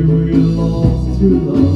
I wanna hold your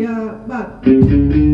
hand.